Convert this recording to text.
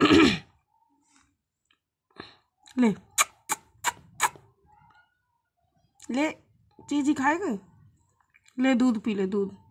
ले। ले चीजी खाएगा? ले दूध पी ले दूध।